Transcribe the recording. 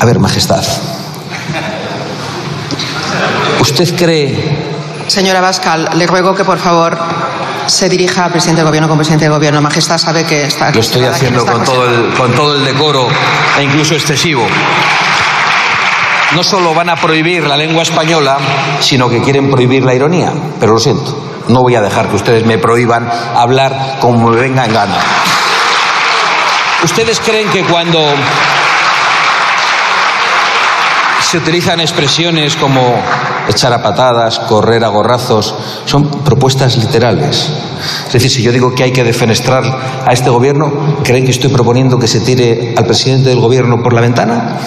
a ver, Majestad. ¿Usted cree Señora Bascal, le ruego que por favor se dirija al presidente del gobierno como presidente del gobierno. Majestad sabe que está. Lo estoy haciendo con todo, el, con todo el decoro e incluso excesivo. No solo van a prohibir la lengua española, sino que quieren prohibir la ironía. Pero lo siento, no voy a dejar que ustedes me prohíban hablar como me venga en gana. ¿Ustedes creen que cuando se utilizan expresiones como echar a patadas, correr a gorrazos, son propuestas literales. Es decir, si yo digo que hay que defenestrar a este gobierno, ¿creen que estoy proponiendo que se tire al presidente del gobierno por la ventana?